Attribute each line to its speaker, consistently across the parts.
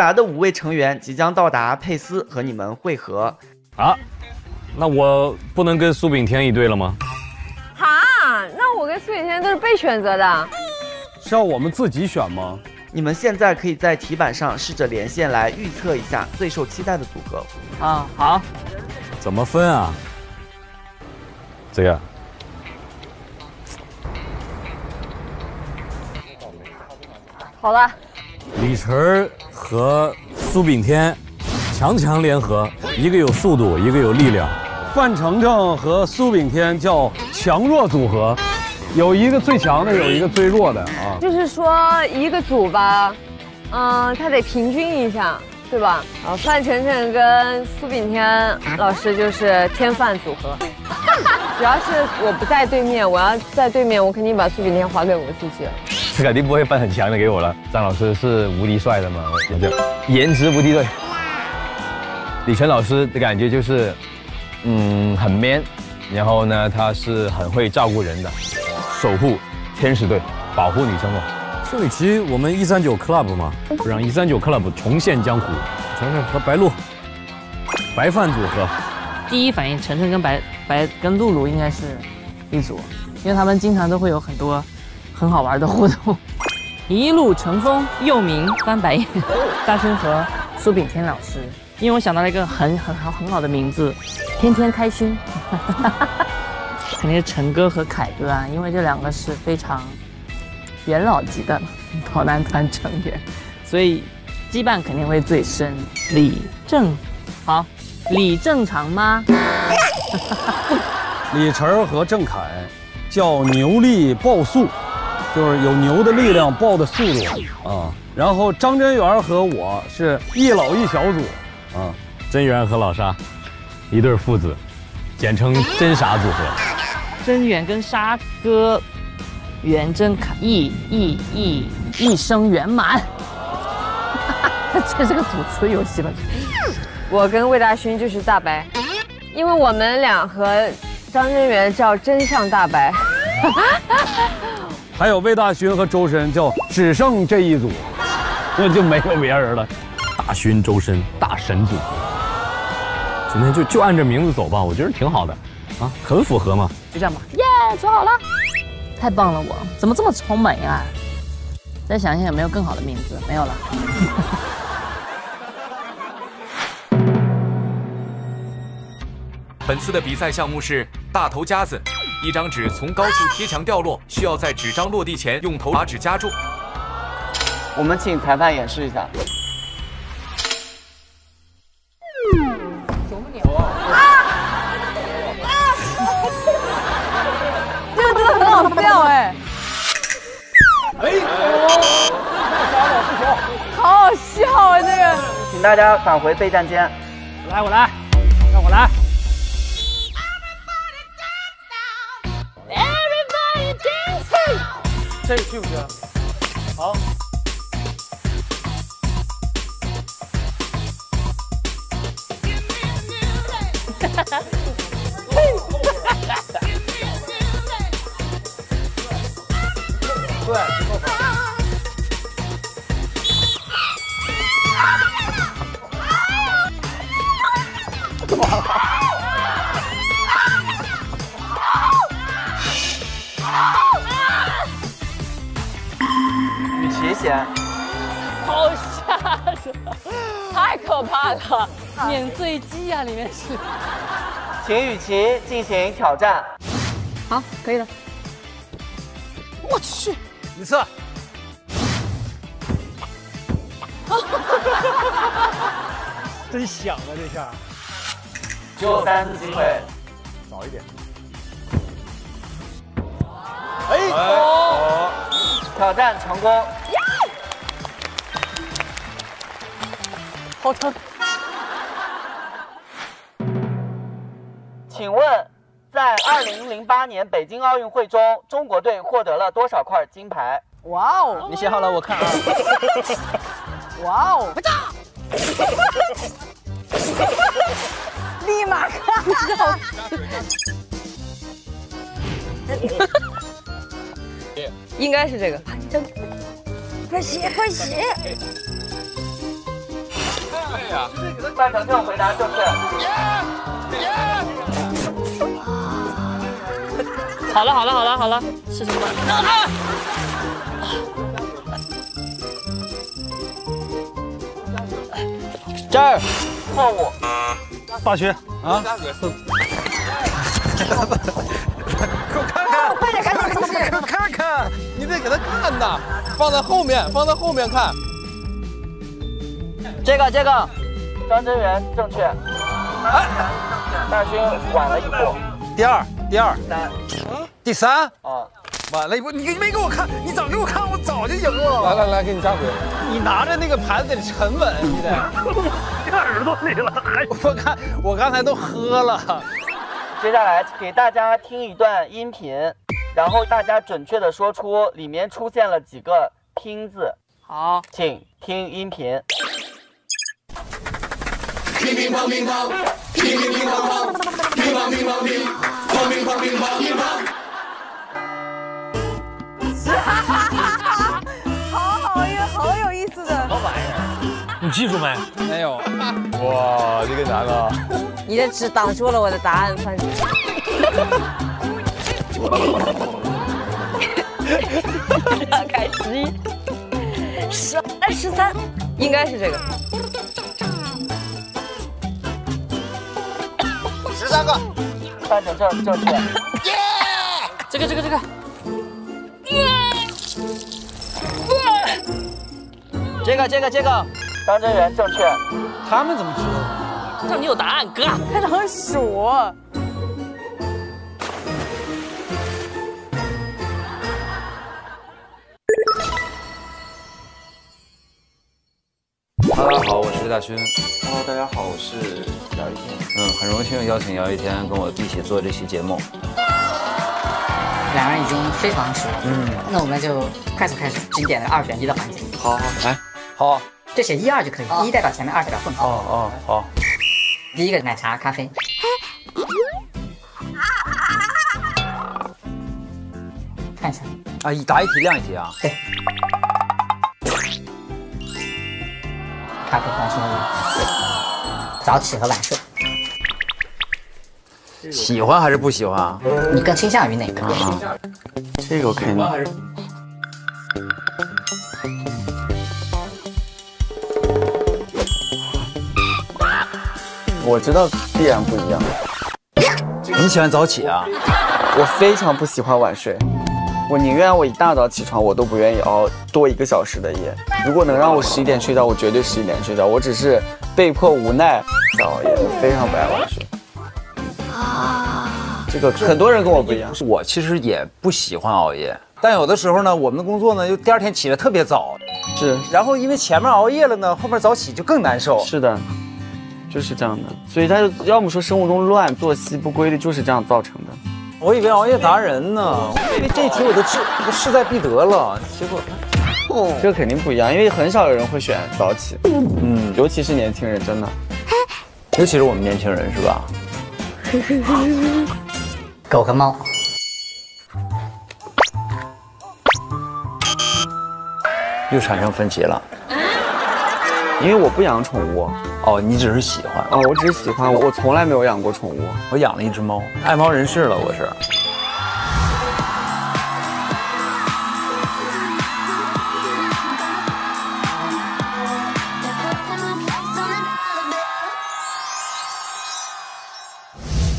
Speaker 1: 达的五位成员即将到达佩斯和你们会合。
Speaker 2: 啊，那我不能跟苏炳添一队了吗？
Speaker 3: 哈，那我跟苏炳添都是被选择的。
Speaker 4: 是要我们自己选吗？
Speaker 1: 你们现在可以在题板上试着连线来预测一下最受期待的组合。
Speaker 5: 啊，好。
Speaker 2: 怎么分啊？这个。
Speaker 3: 好了。
Speaker 2: 李晨和苏炳添强强联合，一个有速度，一个有力量。
Speaker 4: 范丞丞和苏炳添叫强弱组合。有一个最强的，有一个最弱的啊。
Speaker 3: 就是说一个组吧，嗯，他得平均一下，对吧？啊，范丞丞跟苏炳添老师就是天范组合。主要是我不在对面，我要在对面，我肯定把苏炳添还给我自己。
Speaker 6: 这肯定不会分很强的给我了。张老师是无敌帅的嘛，颜值无敌对。李晨老师的感觉就是，嗯，很 man，然后呢，他是很会照顾人的。守护天使队，保护女生哦。
Speaker 2: 盛雨琦，我们一三九 club 嘛，让一三九 club 重现江湖。晨晨和白鹿，白饭组合。
Speaker 5: 第一反应，晨晨跟白白跟露露应该是一组，因为他们经常都会有很多很好玩的互动。一路乘风，又名翻白眼。大勋和苏炳添老师，因为我想到了一个很很好很好的名字，天天开心。肯定是陈哥和凯哥啊，因为这两个是非常元老级的跑男团成员，所以羁绊肯定会最深。李正，好，李正常吗？
Speaker 4: 李晨和郑恺叫牛力爆速，就是有牛的力量爆的速度啊。然后张真源和我是一老一小组啊，
Speaker 2: 真源和老沙一对父子，简称真傻组合。
Speaker 5: 真源跟沙哥，元真卡一一一一生圆满，这是个组词游戏吧？
Speaker 3: 我跟魏大勋就是大白，因为我们俩和张真源叫真相大白，
Speaker 4: 还有魏大勋和周深叫只剩这一组，那就没有别人了。
Speaker 2: 大勋周深大神组，今天就就按这名字走吧，我觉得挺好的。啊，很符合嘛，
Speaker 5: 就这样吧。耶，做好了，太棒了！我怎么这么聪明啊？再想想有没有更好的名字？没有了。
Speaker 7: 本次的比赛项目是大头夹子，一张纸从高处贴墙掉落，需要在纸张落地前用头把纸夹住。
Speaker 1: 我们请裁判演示一下。
Speaker 3: 笑哎！哎，好好笑啊！这个，
Speaker 1: 请大家返回备战间。
Speaker 5: 来，我来，让我来。
Speaker 4: 这个去不去？
Speaker 1: 雨琦先，
Speaker 5: 好吓人，太可怕了，免罪记啊，里面是。
Speaker 1: 请雨琦进行挑战。
Speaker 3: 好，可以了。
Speaker 5: 我去。
Speaker 4: 一次，真响啊！这下，
Speaker 1: 只有三次机会，
Speaker 4: 早一点。
Speaker 1: 哎，挑战成功。
Speaker 5: 好疼。
Speaker 1: 请问？在二零零八年北京奥运会中，中国队获得了多少块金牌？
Speaker 5: 哇哦！
Speaker 1: 你写好了，我看啊。
Speaker 5: 哇哦！立马看到。
Speaker 3: 应该是这个。快写快洗！
Speaker 1: 范丞丞回答正确。
Speaker 5: 好了好了好了好了，是什么？
Speaker 1: 这儿错误。
Speaker 4: 大学啊，给我看看
Speaker 3: 快点，赶紧出示。
Speaker 8: 看看，你得给他看呐，放在后面，放在后面看。
Speaker 1: 这个这个，张真源正确。大勋晚了一步。
Speaker 8: 第二，第二，
Speaker 1: 三
Speaker 8: 第三，
Speaker 1: 啊，
Speaker 8: 晚了一步，你没给我看，你早给我看，我早就赢了。来来来，给你加回。你拿着那个盘子得沉稳，你得。耳朵里了，还我看我刚才都喝了。
Speaker 1: 接下来给大家听一段音频，然后大家准确的说出里面出现了几个拼字。
Speaker 5: 好，
Speaker 1: 请听音频。
Speaker 3: 好好一个好有意思的。
Speaker 4: 你记住没？
Speaker 8: 没有，
Speaker 6: 哇，这个难啊！
Speaker 3: 你的纸挡住了我的答案，范姐。开十一、十二、十三，应该是这个。
Speaker 8: 三个。
Speaker 1: 范丞丞正确。
Speaker 5: 这个这个这个，耶
Speaker 1: 这个这个这个，张真源正确。
Speaker 8: 他们怎么知道？
Speaker 5: 让你有答案，哥。
Speaker 3: 他很数。
Speaker 9: 大家好，我是大勋。
Speaker 10: Hello，大家好，我是姚一天。
Speaker 9: 嗯，很荣幸邀请姚一天跟我一起做这期节目。
Speaker 11: 两人已经非常熟，嗯，那我们就快速开始经典的二选一的环节。
Speaker 10: 好好来，
Speaker 9: 好，
Speaker 11: 就写一二就可以，一代表前面，二代表后面。
Speaker 9: 哦哦好，
Speaker 11: 第一个奶茶咖啡，看一下，
Speaker 9: 啊，一答一题亮一题啊。
Speaker 11: 对，咖啡黄松露，早起和晚睡，
Speaker 9: 喜欢还是不喜欢啊？
Speaker 11: 你更倾向于哪个？
Speaker 10: 这个我肯定。我知道必然不一样。
Speaker 9: 你喜欢早起啊？
Speaker 10: 我非常不喜欢晚睡，我宁愿我一大早起床，我都不愿意熬多一个小时的夜。如果能让我十一点睡觉，我绝对十一点睡觉。我只是被迫无奈在熬夜，我非常不爱晚睡。啊这个很多人跟我不一样。
Speaker 9: 我其实也不喜欢熬夜，但有的时候呢，我们的工作呢，又第二天起得特别早，
Speaker 10: 是
Speaker 9: 然后因为前面熬夜了呢，后面早起就更难受。
Speaker 10: 是的，就是这样的。所以他就要么说生活中乱，作息不规律，就是这样造成的。
Speaker 9: 我以为熬夜达人呢，我以为这题我都志都势在必得了，结果
Speaker 10: 这个肯定不一样，因为很少有人会选早起，嗯，尤其是年轻人，真的。
Speaker 9: 尤其是我们年轻人是吧？
Speaker 11: 狗和猫，
Speaker 9: 又产生分歧了。
Speaker 10: 因为我不养宠物，
Speaker 9: 哦，你只是喜欢，
Speaker 10: 啊，我只是喜欢，我我从来没有养过宠物。
Speaker 9: 我养了一只猫，爱猫人士了，我是。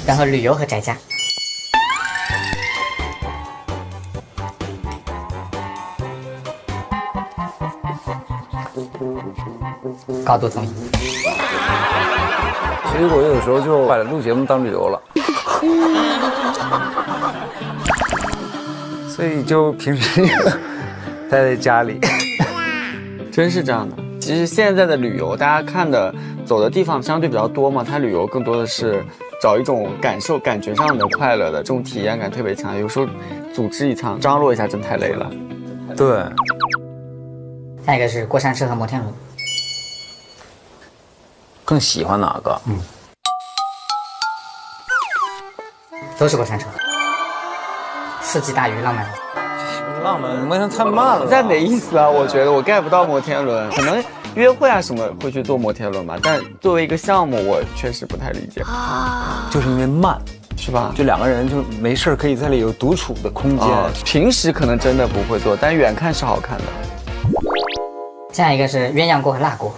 Speaker 11: 然后旅游和宅家，高度同意。
Speaker 9: 所以我有时候就把录节目当旅游了，所以就平时待在家里。
Speaker 10: 真是这样的。其实现在的旅游，大家看的走的地方相对比较多嘛，它旅游更多的是找一种感受、感觉上的快乐的这种体验感特别强。有时候组织一场张罗一下，真太累了。
Speaker 9: 对，
Speaker 11: 下一个是过山车和摩天轮，
Speaker 9: 更喜欢哪个？嗯，
Speaker 11: 都是过山车，刺激大于浪漫。
Speaker 9: 浪漫，摩天轮太慢了。
Speaker 10: 在没意思啊？我觉得我 get 不到摩天轮，可能约会啊什么会去坐摩天轮吧，但作为一个项目，我确实不太理解啊。
Speaker 9: 就是因为慢，
Speaker 10: 是吧？
Speaker 9: 就两个人就没事可以在里有独处的空间。
Speaker 10: 啊，平时可能真的不会做，但远看是好看的。
Speaker 11: 下一个是鸳鸯锅和辣锅。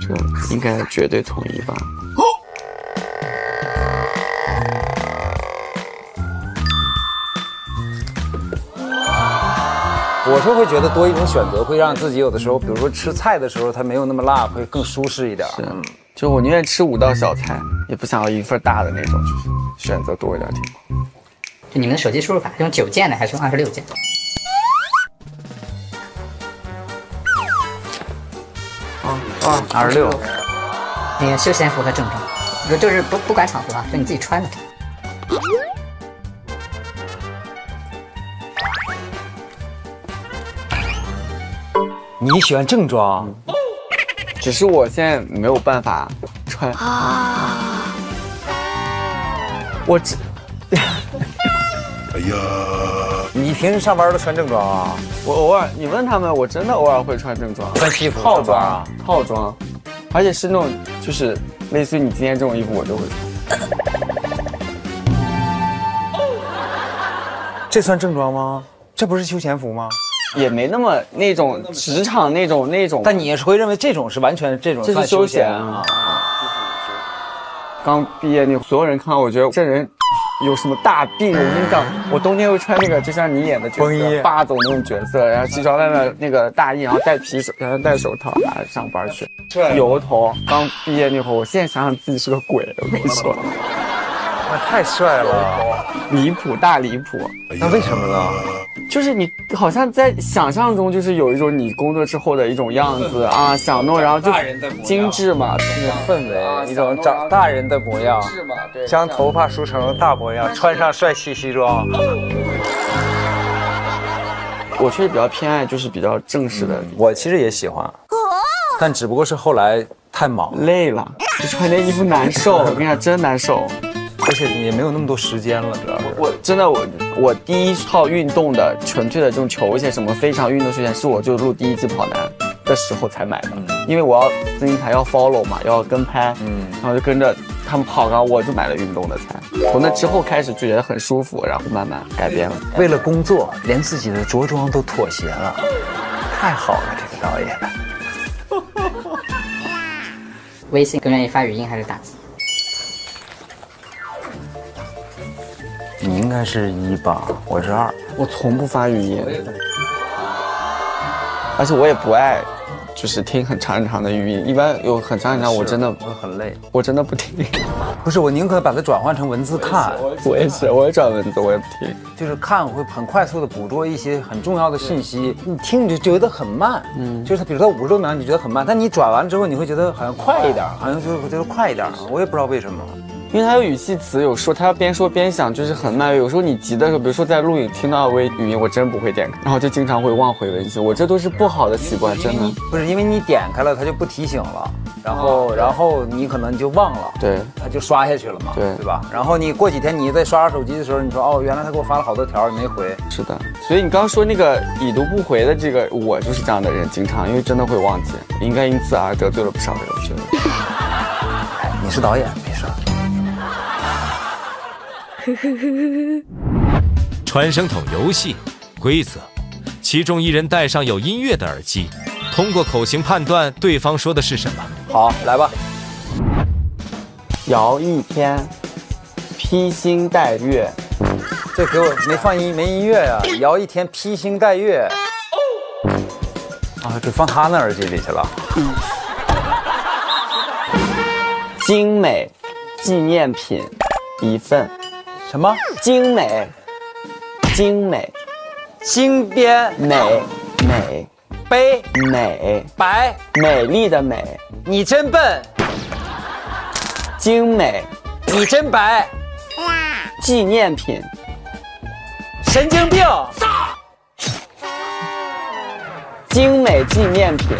Speaker 10: 这应该绝对统一吧？
Speaker 9: 我是会觉得多一种选择，会让自己有的时候，比如说吃菜的时候，它没有那么辣，会更舒适一点。
Speaker 10: 是，就我宁愿吃五道小菜，也不想要一份大的那种，就是选择多一点挺好。
Speaker 11: 就你们的手机输入法用九键的还是用二十六键？
Speaker 10: 啊，二十六。
Speaker 11: 那个休闲服和正装，就就是不不管场合啊，就你自己穿的。
Speaker 9: 你喜欢正装，
Speaker 10: 只是我现在没有办法穿。我只，
Speaker 9: 哎呀，你平时上班都穿正装啊？
Speaker 10: 我偶尔，你问他们，我真的偶尔会穿正装，
Speaker 9: 穿西服
Speaker 10: 套装
Speaker 9: 啊，
Speaker 10: 套装，而且是那种就是类似于你今天这种衣服，我都会穿。
Speaker 9: 这算正装吗？这不是休闲服吗？
Speaker 10: 也没那么那种职场那种那种，
Speaker 9: 但你也是会认为这种是完全这种
Speaker 10: 这是休闲啊。刚毕业那所有人看到我觉得这人有什么大病？我跟你讲，我冬天会穿那个就像你演的角
Speaker 9: 风衣
Speaker 10: 色霸总那种角色，然后西装外面那个大衣，然后戴皮手，然后戴手套，然后上班去。油头，刚毕业那会儿，我现在想想自己是个鬼，我跟你说，
Speaker 9: 哇太帅了，
Speaker 10: 离谱大离谱。
Speaker 9: 那为什么呢？
Speaker 10: 就是你好像在想象中，就是有一种你工作之后的一种样子啊，想弄，然后就精致嘛，
Speaker 9: 那种氛围，一种长大人的模样，将头发梳成大模样，穿上帅气西装。
Speaker 10: 我确实比较偏爱就是比较正式的，
Speaker 9: 我其实也喜欢，但只不过是后来太忙。
Speaker 10: 累了，就穿那衣服难受，我跟你讲真难受。
Speaker 9: 而且也没有那么多时间了，主要是。
Speaker 10: 我真的我我第一套运动的纯粹的这种球鞋，什么非常运动休闲，是我就录第一季跑男的时候才买的，因为我要自行台要 follow 嘛，要跟拍，嗯，然后就跟着他们跑，然后我就买了运动的才。从那之后开始就觉得很舒服，然后慢慢改变了。
Speaker 9: 为了工作，连自己的着装都妥协了，太好了，这个导演。
Speaker 11: 微信更愿意发语音还是打字？
Speaker 9: 你应该是一吧，我是二。
Speaker 10: 我从不发语音，而且我也不爱，就是听很长很长的语音。一般有很长很长，我真的会
Speaker 9: 很累，
Speaker 10: 我真的不听。
Speaker 9: 不是，我宁可把它转换成文字看。
Speaker 10: 我也是，我也转文字，我也不听。
Speaker 9: 就是看，我会很快速的捕捉一些很重要的信息。你听你就觉得很慢，嗯，就是比如说五十多秒，你觉得很慢，但你转完之后，你会觉得好像快一点，好像就会觉得快一点。我也不知道为什么。
Speaker 10: 因为他有语气词，有说他要边说边想，就是很慢。有时候你急的时候，比如说在录影听到微语音，我真不会点开，然后就经常会忘回微信。我这都是不好的习惯，真的。
Speaker 9: 不是因为你点开了，它就不提醒了，然后然后你可能就忘了，
Speaker 10: 对，
Speaker 9: 它就刷下去了嘛，
Speaker 10: 对
Speaker 9: 对吧？然后你过几天你再刷刷手机的时候，你说哦，原来他给我发了好多条，你没回。
Speaker 10: 是的，所以你刚刚说那个已读不回的这个，我就是这样的人，经常因为真的会忘记，应该因此而得罪了不少人，我觉得。
Speaker 9: 你是导演，没事。
Speaker 7: 传声筒游戏规则：其中一人戴上有音乐的耳机，通过口型判断对方说的是什么。
Speaker 9: 好，来吧。
Speaker 10: 摇一天，披星戴月。
Speaker 9: 这给我没放音，没音乐呀、摇一天，披星戴月。啊，给放他那耳机里去了。
Speaker 10: 精美纪念品一份。
Speaker 9: 什么？
Speaker 10: 精美，精美，
Speaker 9: 金边
Speaker 10: 美。美。
Speaker 9: 杯
Speaker 10: 美。
Speaker 9: 白。
Speaker 10: 美丽的美，
Speaker 9: 你真笨，
Speaker 10: 精美。
Speaker 9: 你真白，
Speaker 10: 纪念品，
Speaker 9: 神经病，
Speaker 10: 精美纪念品，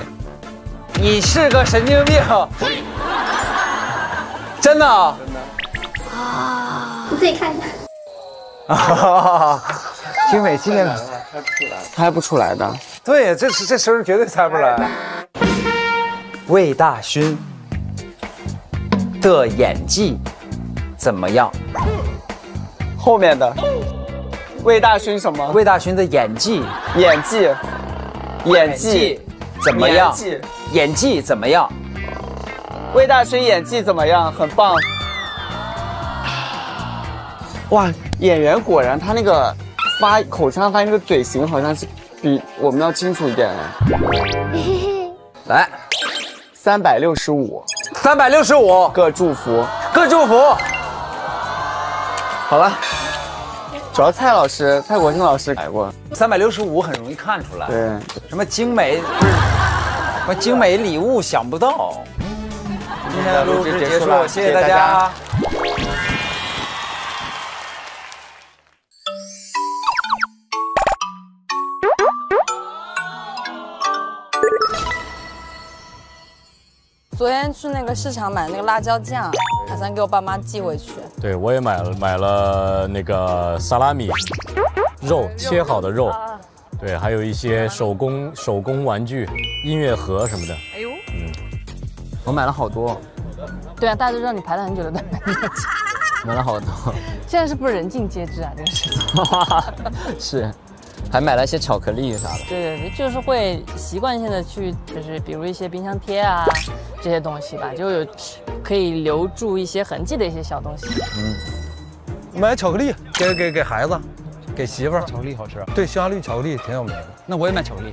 Speaker 9: 你是个神经病，真的。
Speaker 12: 你自己看一下。
Speaker 9: 精美纪念
Speaker 10: 猜不出来的。
Speaker 9: 对，这是这声儿绝对猜不出来。魏大勋的演技怎么样？
Speaker 10: 后面的魏大勋什么？
Speaker 9: 魏大勋的演技，
Speaker 10: 演技，演技
Speaker 9: 怎么样？
Speaker 10: 演技
Speaker 9: 怎么样？
Speaker 10: 魏大勋演技怎么样？很棒。哇，演员果然他那个发口腔发音，那个嘴型好像是比我们要清楚一点哎。
Speaker 9: 来，
Speaker 10: 三百六十五，
Speaker 9: 三百六十五，
Speaker 10: 各祝福，
Speaker 9: 各祝福。
Speaker 10: 好了，主要蔡老师、蔡国庆老师来过，
Speaker 9: 三百六十五很容易看出来。
Speaker 10: 对，
Speaker 9: 什么精美不是什么精美礼物想不到。今天的录制结束了，谢谢大家。
Speaker 12: 昨天去那个市场买那个辣椒酱，打算给我爸妈寄回去。
Speaker 2: 对，我也买了买了那个萨拉米肉，切好的肉，对，还有一些手工手工玩具、音乐盒什么的。
Speaker 12: 哎呦，
Speaker 2: 嗯，
Speaker 10: 我买了好多，
Speaker 5: 对啊，大家都知道你排了很久的队，
Speaker 10: 买了好多，
Speaker 5: 现在是不是人尽皆知啊？这个事情。
Speaker 10: 是，还买了一些巧克力啥的。
Speaker 5: 对对对，就是会习惯性的去，就是比如一些冰箱贴啊这些东西吧，就有可以留住一些痕迹的一些小东西。
Speaker 4: 嗯，买巧克力给给给孩子，给媳妇儿。巧克力好吃。对，匈牙利巧克力挺有名的。
Speaker 11: 那我也买巧克力，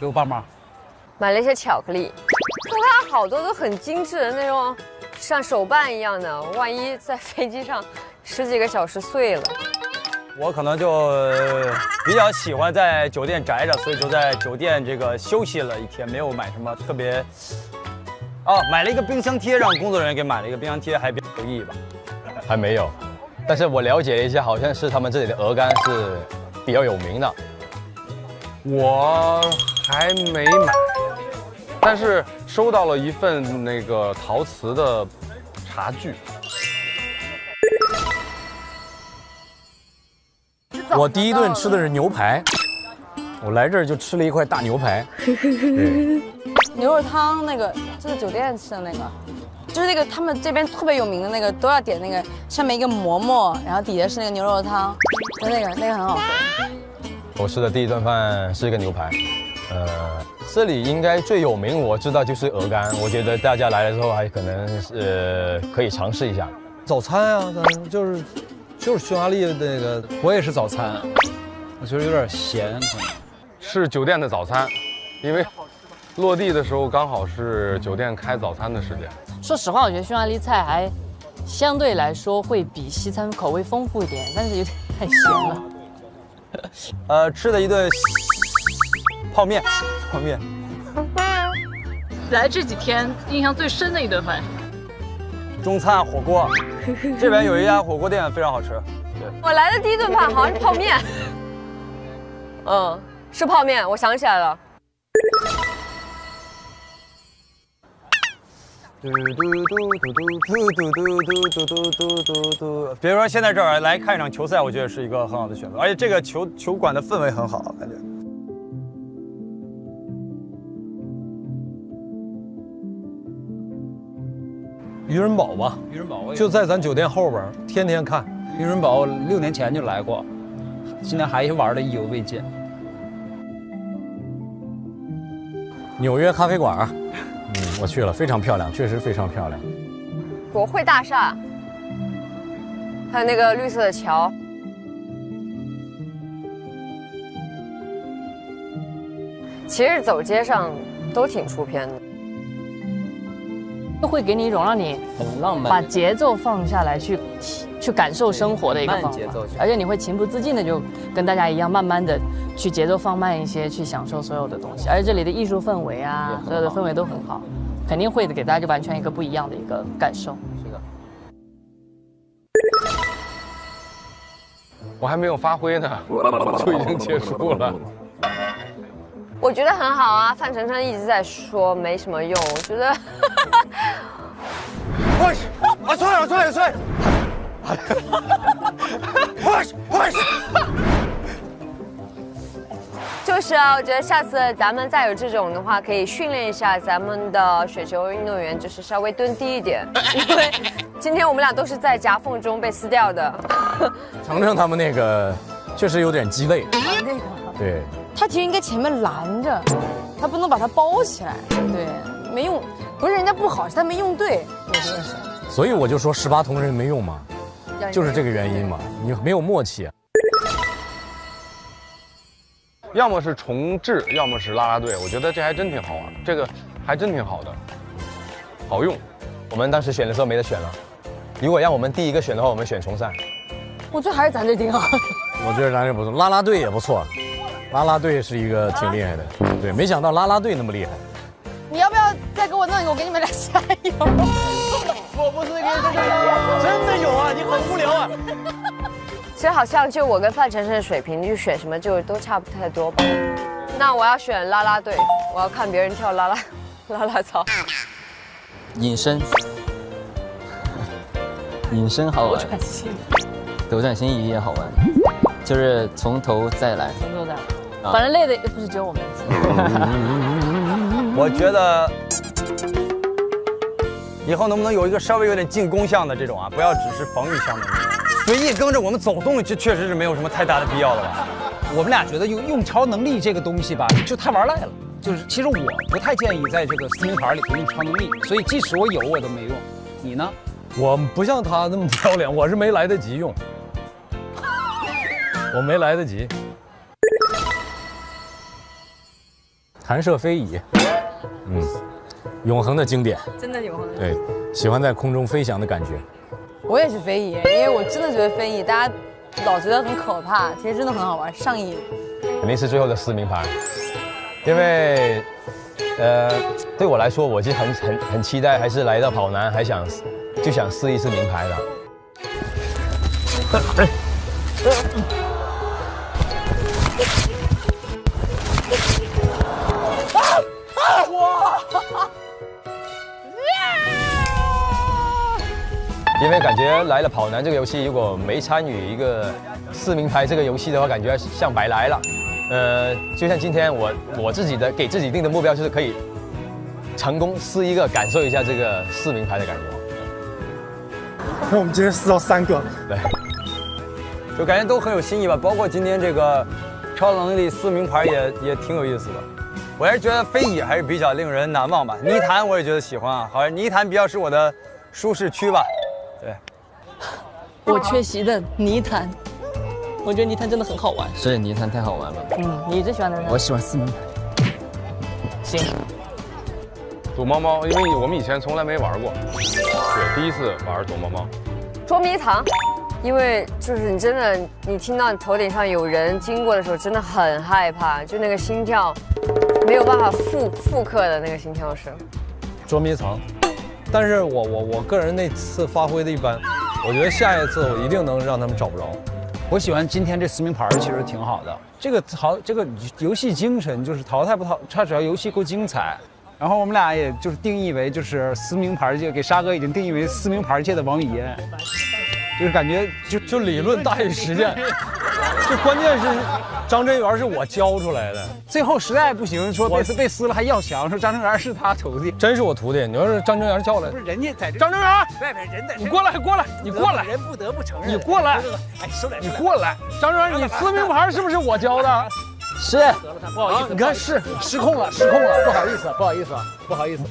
Speaker 11: 给我爸妈。
Speaker 3: 买了一些巧克力，我看它好多都很精致的那种，像手办一样的，万一在飞机上十几个小时碎了。
Speaker 4: 我可能就呃比较喜欢在酒店宅着，所以就在酒店这个休息了一天，没有买什么特别。哦，买了一个冰箱贴，让工作人员给买了一个冰箱贴，还比较有意义吧？
Speaker 6: 还没有，但是我了解了一下，好像是他们这里的鹅肝是比较有名的。
Speaker 13: 我还没买，但是收到了一份那个陶瓷的茶具。
Speaker 2: 我第一顿吃的是牛排，我来这儿就吃了一块大牛排。对
Speaker 12: 牛肉汤那个，就是酒店吃的那个，就是那个他们这边特别有名的那个，都要点那个上面一个馍馍，然后底下是那个牛肉汤，就那个那个很好喝。
Speaker 6: 我吃的第一顿饭是一个牛排，呃，这里应该最有名，我知道就是鹅肝，我觉得大家来了之后还可能是、呃、可以尝试一下。
Speaker 4: 早餐啊，咱就是就是匈牙利的那个，
Speaker 11: 我也是早餐，我觉得有点咸，可能
Speaker 13: 是酒店的早餐，因为落地的时候刚好是酒店开早餐的时间。
Speaker 5: 说实话，我觉得匈牙利菜还相对来说会比西餐口味丰富一点，但是有点太咸了。
Speaker 4: 呃，吃的一顿泡面，泡面。
Speaker 14: 来这几天印象最深的一顿饭，
Speaker 4: 中餐火锅，这边有一家火锅店非常好吃。对，
Speaker 3: 我来的第一顿饭好像是泡面，嗯，是泡面，我想起来了。
Speaker 4: 嘟嘟嘟嘟嘟嘟嘟嘟嘟嘟嘟嘟嘟。比如说现在这儿来看一场球赛，我觉得是一个很好的选择，而且这个球球馆的氛围很好，感觉。渔人堡吧，
Speaker 11: 渔人堡
Speaker 4: 就在咱酒店后边，天天看。
Speaker 11: 渔人堡六年前就来过，今年还玩的意犹未尽。
Speaker 2: 纽约咖啡馆，嗯，我去了，非常漂亮，确实非常漂亮。
Speaker 3: 国会大厦，还有那个绿色的桥。其实走街上都挺出片的。
Speaker 5: 都会给你一种让你
Speaker 11: 很浪漫
Speaker 5: 把节奏放下来去体去感受生活的一个方法
Speaker 11: 节奏，
Speaker 5: 而且你会情不自禁的就跟大家一样，慢慢的去节奏放慢一些，去享受所有的东西。而且这里的艺术氛围啊，所有的氛围都很好，肯定会给大家就完全一个不一样的一个感受。
Speaker 11: 是的。
Speaker 13: 我还没有发挥呢，就已经结束了。
Speaker 3: 我觉得很好啊，范丞丞一直在说没什么用，我觉得。
Speaker 9: 我去，我错了，我错了，我错了。我去。
Speaker 15: 快说。
Speaker 3: 就是啊，我觉得下次咱们再有这种的话，可以训练一下咱们的雪球运动员，就是稍微蹲低一点，因为今天我们俩都是在夹缝中被撕掉的。
Speaker 2: 程程他们那个确实有点鸡肋，
Speaker 12: 那个
Speaker 2: 对，
Speaker 12: 他其实应该前面拦着，他不能把它包起来。对，没用，不是人家不好，是他没用对，我觉得是。
Speaker 2: 所以我就说十八铜人没用嘛，就是这个原因嘛，你没有默契。
Speaker 13: 要么是重置，要么是啦啦队，我觉得这还真挺好玩，这个还真挺好的，好用。
Speaker 6: 我们当时选的时候没得选了，如果让我们第一个选的话，我们选重赛。
Speaker 12: 我觉得还是咱这挺好。
Speaker 2: 我觉得咱这不错，啦啦队也不错，啦啦队是一个挺厉害的，对，没想到啦啦队那么厉害。
Speaker 12: 再给我弄一个？我给你们俩加油。
Speaker 15: 我不是跟真的有啊，你很无聊啊。
Speaker 3: 其实好像就我跟范丞丞的水平，就选什么就都差不太多吧。那我要选啦啦队，我要看别人跳啦啦 啦啦操。
Speaker 16: 隐身，隐身好玩，斗转星移也好玩，就是从头再来。
Speaker 5: 从头再来，
Speaker 16: 啊
Speaker 5: 反正累的又不是只有我们。
Speaker 15: 我觉得以后能不能有一个稍微有点进攻项的这种啊，不要只是防御项的，随意跟着我们走动，这确实是没有什么太大的必要了吧？
Speaker 9: 我们俩觉得用用超能力这个东西吧，就太玩赖了。就是其实我不太建议在这个撕名牌里头用超能力，所以即使我有我都没用。你呢？
Speaker 4: 我不像他那么不要脸，我是没来得及用，我没来得及。
Speaker 2: 弹射飞椅，嗯，永恒的经典，
Speaker 12: 真的永恒的。
Speaker 2: 对，喜欢在空中飞翔的感觉。
Speaker 12: 我也是飞椅，因为我真的觉得飞椅大家老觉得很可怕，其实真的很好玩，上瘾。
Speaker 6: 肯定是最后的撕名牌，因为，呃，对我来说，我就很很很期待，还是来到跑男，还想就想试一试名牌的。因为感觉来了跑男这个游戏，如果没参与一个撕名牌这个游戏的话，感觉像白来了。呃，就像今天我我自己的给自己定的目标就是可以成功撕一个，感受一下这个撕名牌的感觉。
Speaker 17: 那我们今天撕到三个，
Speaker 6: 对，
Speaker 15: 就感觉都很有新意吧。包括今天这个超能力撕名牌也也挺有意思的。我还是觉得飞椅还是比较令人难忘吧。泥潭我也觉得喜欢啊，好像泥潭比较是我的舒适区吧。对，
Speaker 5: 我缺席的泥潭，我觉得泥潭真的很好玩。
Speaker 16: 是泥潭太好玩了。
Speaker 5: 嗯，你最喜欢的呢？
Speaker 16: 我喜欢撕名牌。
Speaker 5: 行，
Speaker 13: 躲猫猫，因为我们以前从来没玩过，对，第一次玩躲猫猫。
Speaker 3: 捉迷藏，因为就是你真的，你听到你头顶上有人经过的时候，真的很害怕，就那个心跳没有办法复复刻的那个心跳声。
Speaker 4: 捉迷藏，但是我我我个人那次发挥的一般，我觉得下一次我一定能让他们找不着。
Speaker 9: 我喜欢今天这撕名牌，其实挺好的。这个淘这个游戏精神就是淘汰不淘，它只要游戏够精彩。然后我们俩也就是定义为就是撕名牌界，给沙哥已经定义为撕名牌界的王语嫣，就是感觉就
Speaker 4: 就理论大于实践。这关键是张真源是我教出来的，
Speaker 9: 最后实在不行，说被撕被撕了还要强，说张真源是他徒弟，
Speaker 4: 真是我徒弟。你要是张真源叫来，
Speaker 9: 不是人家在这
Speaker 4: 张真源，
Speaker 9: 外面人在，
Speaker 4: 你过来过来，你过来，
Speaker 9: 人不得不承认，
Speaker 4: 你过来，
Speaker 9: 哎，收点，
Speaker 4: 你过来，张真源，你撕名牌是不是我教的？
Speaker 16: 是，
Speaker 9: 不好意思，
Speaker 4: 你看是失控了，失控了，不好意思，不好意思，不好意思。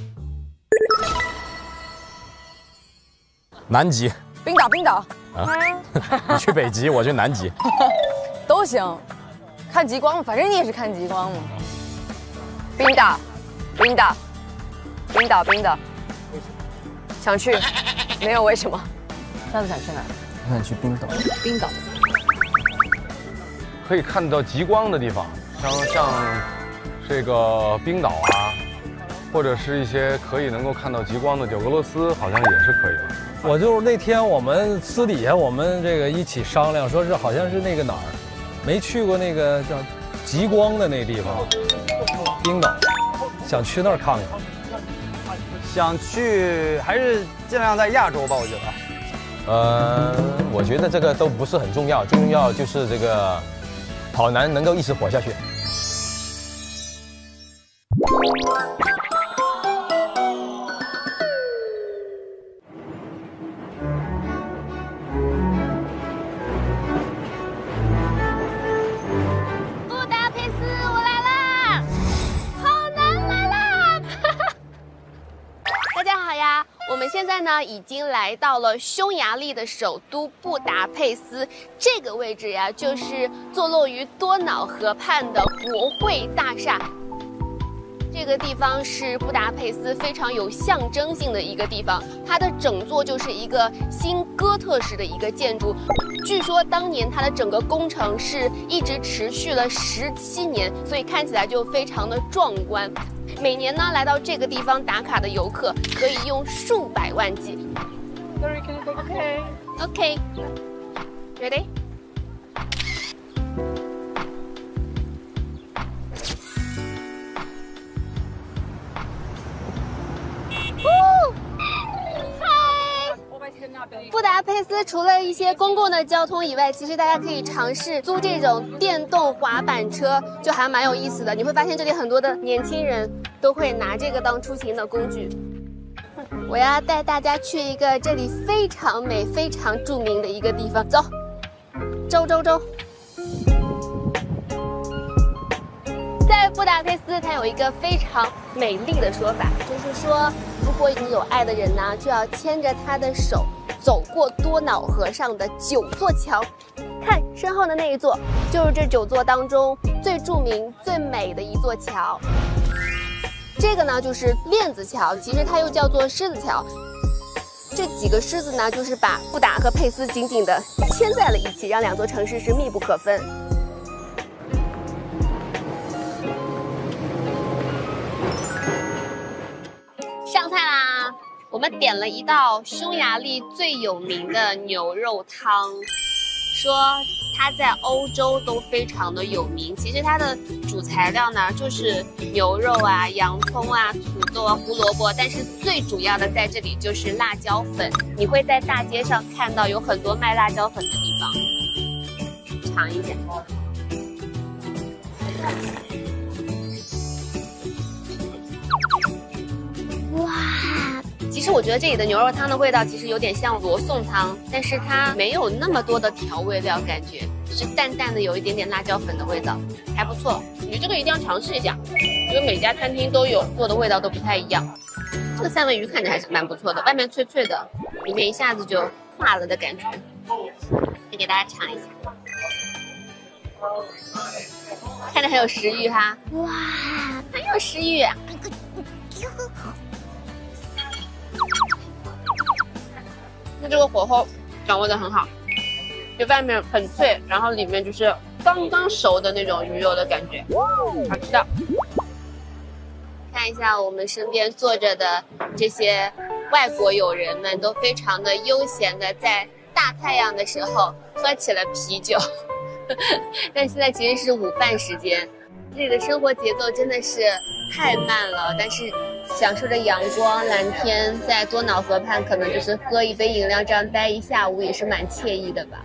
Speaker 2: 南极
Speaker 12: 冰岛，冰岛，
Speaker 2: 啊，你去北极，我去南极。
Speaker 12: 都行，看极光，反正你也是看极光嘛。
Speaker 3: 冰岛，冰岛，冰岛，冰岛，想去，没有为什么。
Speaker 5: 下次想去哪？
Speaker 16: 我想去冰岛。
Speaker 5: 冰岛，
Speaker 13: 可以看到极光的地方，像像这个冰岛啊，或者是一些可以能够看到极光的，就俄罗斯好像也是可以的。
Speaker 4: 我就是那天我们私底下我们这个一起商量，说是好像是那个哪儿，没去过那个叫极光的那地方，冰岛，想去那儿看看。
Speaker 15: 想去还是尽量在亚洲吧，我觉得。
Speaker 6: 呃，我觉得这个都不是很重要，最重要就是这个跑男能够一直活下去。
Speaker 18: 来到了匈牙利的首都布达佩斯，这个位置呀就是坐落于多瑙河畔的国会大厦。这个地方是布达佩斯非常有象征性的一个地方，它的整座就是一个新哥特式的一个建筑。据说当年它的整个工程是一直持续了十七年，所以看起来就非常的壮观。每年呢，来到这个地方打卡的游客可以用数百万计。OK OK Ready？哦，嗨！布达佩斯除了一些公共的交通以外，其实大家可以尝试租这种电动滑板车，就还蛮有意思的。你会发现这里很多的年轻人都会拿这个当出行的工具。我要带大家去一个这里非常美、非常著名的一个地方，走，周周周。在布达佩斯，它有一个非常美丽的说法，就是说，如果你有爱的人呢，就要牵着他的手，走过多瑙河上的九座桥。看身后的那一座，就是这九座当中最著名、最美的一座桥。这个呢，就是链子桥，其实它又叫做狮子桥。这几个狮子呢，就是把布达和佩斯紧紧地牵在了一起，让两座城市是密不可分。上菜啦！我们点了一道匈牙利最有名的牛肉汤，说它在欧洲都非常的有名。其实它的主材料呢，就是牛肉啊、洋葱啊、土豆啊、胡萝卜，但是最主要的在这里就是辣椒粉。你会在大街上看到有很多卖辣椒粉的地方，尝一下。哇，其实我觉得这里的牛肉汤的味道其实有点像罗宋汤，但是它没有那么多的调味料，感觉是淡淡的有一点点辣椒粉的味道，还不错。你这个一定要尝试一下，因为每家餐厅都有做的味道都不太一样。这个三文鱼看着还是蛮不错的，外面脆脆的，里面一下子就化了的感觉。再给大家尝一下，看着很有食欲哈，哇，很有食欲。它这个火候掌握的很好，就外面很脆，然后里面就是刚刚熟的那种鱼肉的感觉，好吃的。看一下我们身边坐着的这些外国友人们，都非常的悠闲的在大太阳的时候喝起了啤酒。但现在其实是午饭时间，这里的生活节奏真的是太慢了，但是。享受着阳光、蓝天，在多瑙河畔，可能就是喝一杯饮料，这样待一下午也是蛮惬意的吧。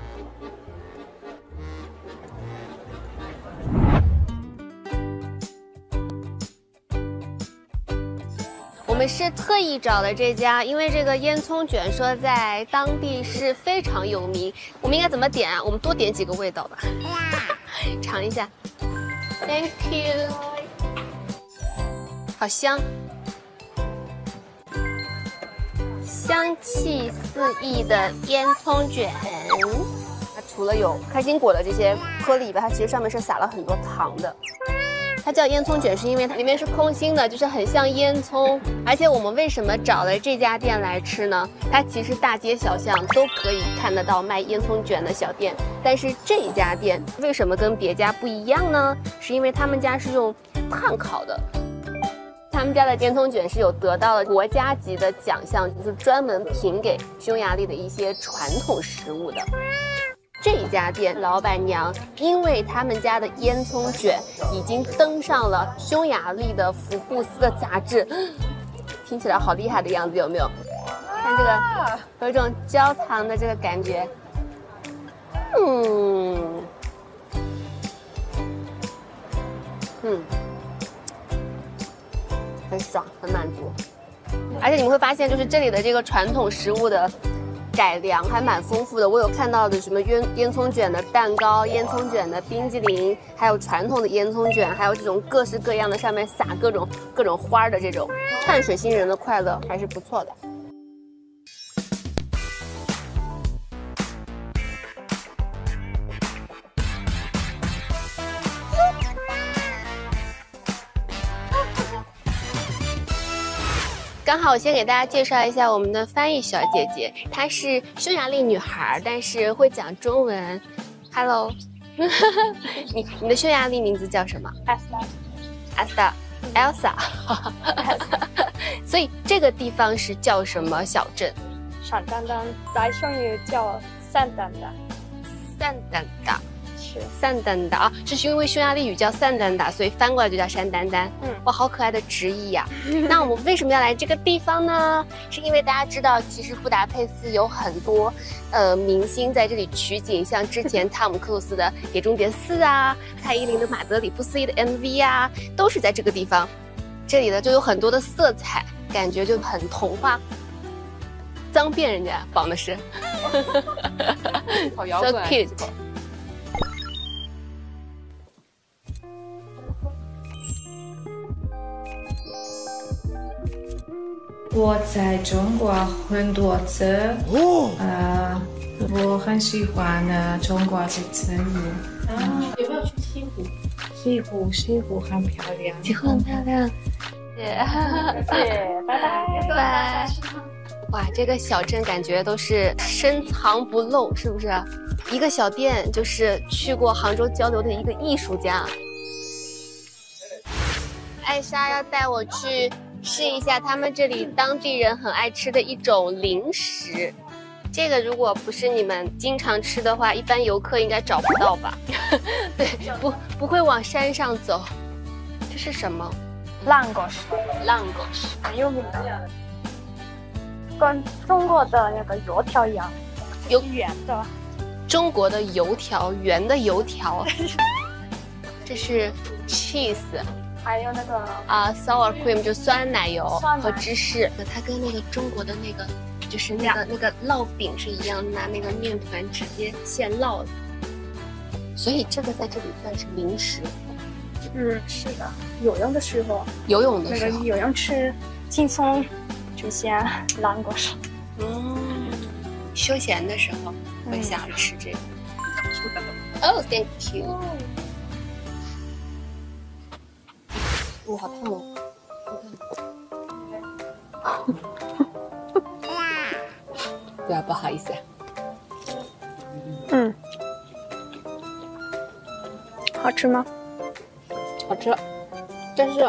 Speaker 18: 我们是特意找的这家，因为这个烟囱卷说在当地是非常有名。我们应该怎么点啊？我们多点几个味道吧，尝一下。Thank you，好香。香气四溢的烟囱卷，它除了有开心果的这些颗粒以外，它其实上面是撒了很多糖的。它叫烟囱卷，是因为它里面是空心的，就是很像烟囱。而且我们为什么找了这家店来吃呢？它其实大街小巷都可以看得到卖烟囱卷的小店，但是这家店为什么跟别家不一样呢？是因为他们家是用炭烤的。他们家的烟囱卷是有得到了国家级的奖项，就是专门评给匈牙利的一些传统食物的。这家店老板娘，因为他们家的烟囱卷已经登上了匈牙利的福布斯的杂志，听起来好厉害的样子，有没有？看这个，有一种焦糖的这个感觉，嗯，嗯，很爽，很满足。而且你们会发现，就是这里的这个传统食物的改良还蛮丰富的。我有看到的什么烟烟囱卷的蛋糕、烟囱卷的冰激凌，还有传统的烟囱卷，还有这种各式各样的上面撒各种各种花儿的这种碳水星人的快乐还是不错的。刚好我先给大家介绍一下我们的翻译小姐姐，她是匈牙利女孩，但是会讲中文。Hello，你你的匈牙利名字叫什么？Asta，Asta，Elsa。所以这个地方是叫什么小镇？
Speaker 19: 上丹丹，在匈牙利叫散丹丹。
Speaker 18: 散丹达
Speaker 19: 是
Speaker 18: 散丹达啊，这是因为匈牙利语叫散丹达，所以翻过来就叫山丹丹。嗯，哇，好可爱的直译呀！那我们为什么要来这个地方呢？是因为大家知道，其实布达佩斯有很多呃明星在这里取景，像之前汤姆克鲁斯的《碟中谍四》啊，蔡依林的《马德里不思议》的 MV 啊，都是在这个地方。这里呢就有很多的色彩，感觉就很童话。脏辫人家绑的是，
Speaker 19: 好摇滚
Speaker 18: So cute。
Speaker 20: 我在中国很多次，呃，我很喜欢呢中国的成语。
Speaker 19: 啊，有没有去西湖？
Speaker 20: 西湖，西湖很漂亮，
Speaker 18: 西湖很漂亮。谢谢，
Speaker 19: 谢谢，拜拜，
Speaker 18: 拜拜。哇，这个小镇感觉都是深藏不露，是不是？一个小店就是去过杭州交流的一个艺术家。艾莎要带我去试一下他们这里当地人很爱吃的一种零食。这个如果不是你们经常吃的话，一般游客应该找不到吧？对，不不会往山上走。这是什么？
Speaker 19: 浪果是，
Speaker 18: 浪果是
Speaker 19: 很有名的，跟中国的那个油条一样，
Speaker 18: 有
Speaker 19: 圆的。
Speaker 18: 中国的油条，圆的油条。这是 cheese
Speaker 19: 还有那个
Speaker 18: 啊，sour cream 就酸奶油和芝士，它跟那个中国的那个就是那个那个烙饼是一样，拿那个面团直接现烙的。所以这个在这里算是零食。
Speaker 19: 嗯，是的，游泳的时候，
Speaker 18: 游泳的时候
Speaker 19: 那个游泳池轻松出现浪果是。
Speaker 18: 嗯，休闲的时候会想吃这个。
Speaker 19: 是的。
Speaker 18: Oh, thank 哇，好烫哦！对啊，不好意思。
Speaker 19: 嗯，好吃吗？
Speaker 18: 好吃，但是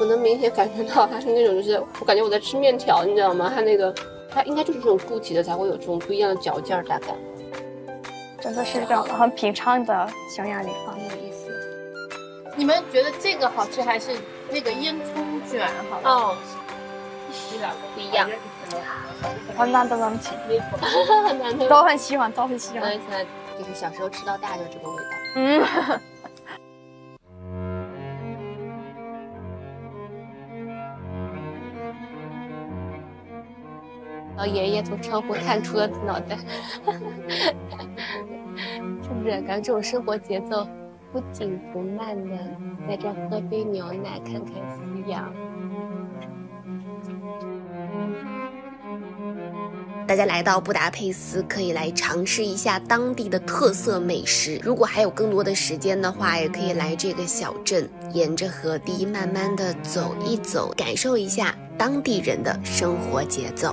Speaker 18: 我能明显感觉到它是那种，就是我感觉我在吃面条，你知道吗？它那个它应该就是这种固体的才会有这种不一样的嚼劲儿，大概。
Speaker 19: 真的是一种很平常的匈牙利饭。
Speaker 18: 有意思。
Speaker 14: 你们觉得这个好吃还是那个烟囱卷好吃？
Speaker 18: 哦，不一样。
Speaker 19: 很 难的问题，
Speaker 18: 很难的
Speaker 19: 都很喜欢，都很喜欢。
Speaker 18: 现在就是小时候吃到大就这个味道。
Speaker 19: 嗯。
Speaker 18: 老爷爷从窗户探出了脑袋，是不是？感觉这种生活节奏不紧不慢的，在这喝杯牛奶，看看夕阳。大家来到布达佩斯，可以来尝试一下当地的特色美食。如果还有更多的时间的话，也可以来这个小镇，沿着河堤慢慢的走一走，感受一下当地人的生活节奏。